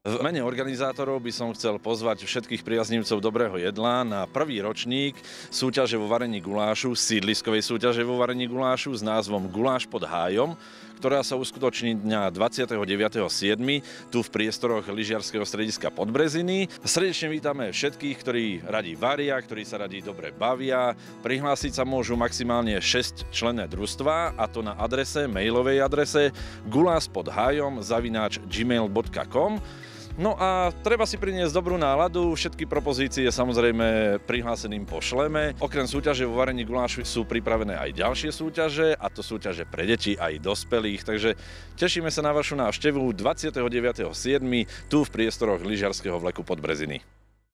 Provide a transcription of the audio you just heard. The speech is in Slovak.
V mene organizátorov by som chcel pozvať všetkých priaznivcov dobrého jedla na prvý ročník súťaže vo varení gulášu, sídliskovej súťaže vo varení gulášu s názvom Guláš pod hájom, ktorá sa uskutoční dňa 29.7. tu v priestoroch lyžiarského strediska Podbreziny. Srdečne vítame všetkých, ktorí radi varia, ktorí sa radi dobre bavia. Prihlásiť sa môžu maximálne 6 členné družstva a to na adrese, mailovej adrese guláspodhájom zavináč gmail.com No a treba si priniesť dobrú náladu, všetky propozície samozrejme prihláseným pošleme. Okrem súťaže vo varení gulášu sú pripravené aj ďalšie súťaže, a to súťaže pre deti aj dospelých, takže tešíme sa na vašu návštevu 29.7. tu v priestoroch lyžiarského vleku pod Breziny.